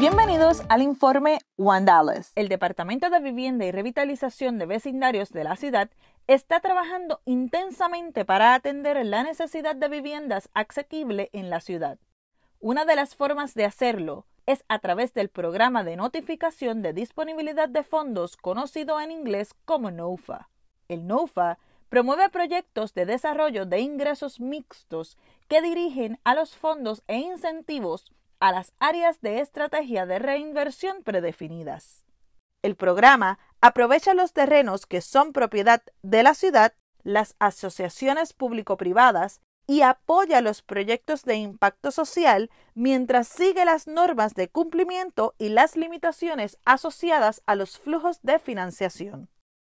Bienvenidos al informe One Dallas. El Departamento de Vivienda y Revitalización de Vecindarios de la ciudad está trabajando intensamente para atender la necesidad de viviendas asequible en la ciudad. Una de las formas de hacerlo es a través del programa de notificación de disponibilidad de fondos conocido en inglés como NOFA. El NOFA promueve proyectos de desarrollo de ingresos mixtos que dirigen a los fondos e incentivos a las áreas de estrategia de reinversión predefinidas. El programa aprovecha los terrenos que son propiedad de la ciudad, las asociaciones público-privadas y apoya los proyectos de impacto social mientras sigue las normas de cumplimiento y las limitaciones asociadas a los flujos de financiación.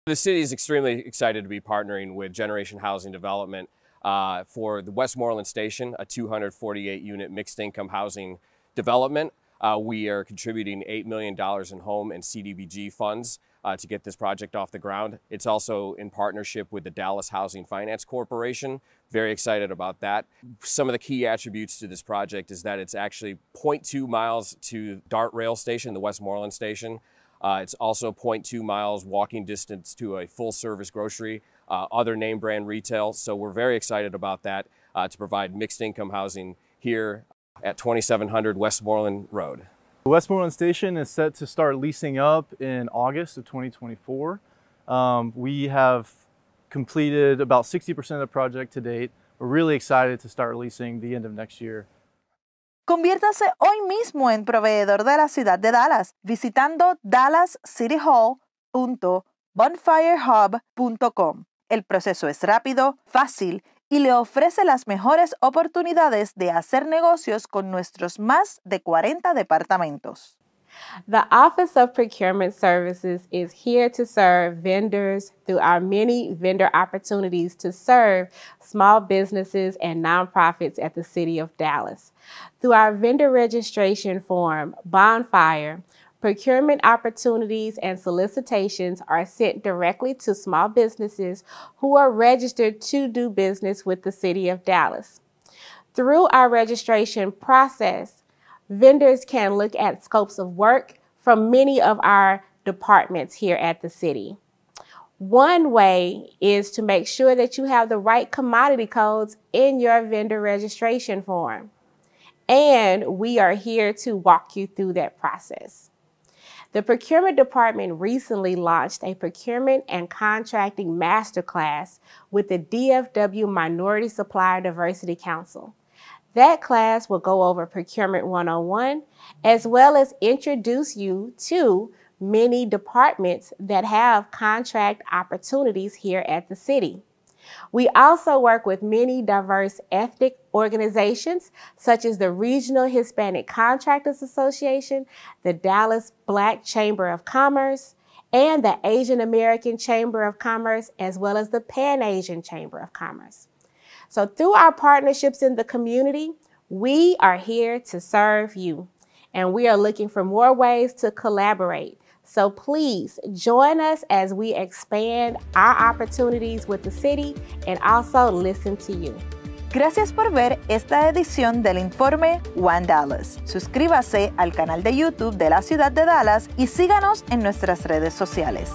The city is extremely excited to be partnering with Generation Housing Development uh, for the Westmoreland Station, a 248 unit mixed income housing development. Uh, we are contributing $8 million in home and CDBG funds uh, to get this project off the ground. It's also in partnership with the Dallas Housing Finance Corporation. Very excited about that. Some of the key attributes to this project is that it's actually 0.2 miles to Dart Rail Station, the Westmoreland Station. Uh, it's also 0.2 miles walking distance to a full service grocery, uh, other name brand retail. So we're very excited about that uh, to provide mixed income housing here at 2700 Westmoreland Road. The Westmoreland Station is set to start leasing up in August of 2024. Um, we have completed about 60% of the project to date. We're really excited to start leasing the end of next year. Conviértase hoy mismo en proveedor de la ciudad de Dallas visitando dallascityhall.bonfirehub.com. El proceso es rápido, fácil y le ofrece las mejores oportunidades de hacer negocios con nuestros más de 40 departamentos. The Office of Procurement Services is here to serve vendors through our many vendor opportunities to serve small businesses and nonprofits at the City of Dallas. Through our vendor registration form, Bonfire, procurement opportunities and solicitations are sent directly to small businesses who are registered to do business with the City of Dallas. Through our registration process, vendors can look at scopes of work from many of our departments here at the city. One way is to make sure that you have the right commodity codes in your vendor registration form. And we are here to walk you through that process. The procurement department recently launched a procurement and contracting masterclass with the DFW Minority Supplier Diversity Council. That class will go over Procurement 101 as well as introduce you to many departments that have contract opportunities here at the city. We also work with many diverse ethnic organizations, such as the Regional Hispanic Contractors Association, the Dallas Black Chamber of Commerce, and the Asian American Chamber of Commerce, as well as the Pan Asian Chamber of Commerce. So through our partnerships in the community, we are here to serve you. And we are looking for more ways to collaborate. So please join us as we expand our opportunities with the city and also listen to you. Gracias por ver esta edición del informe One Dallas. Suscríbase al canal de YouTube de la ciudad de Dallas y síganos en nuestras redes sociales.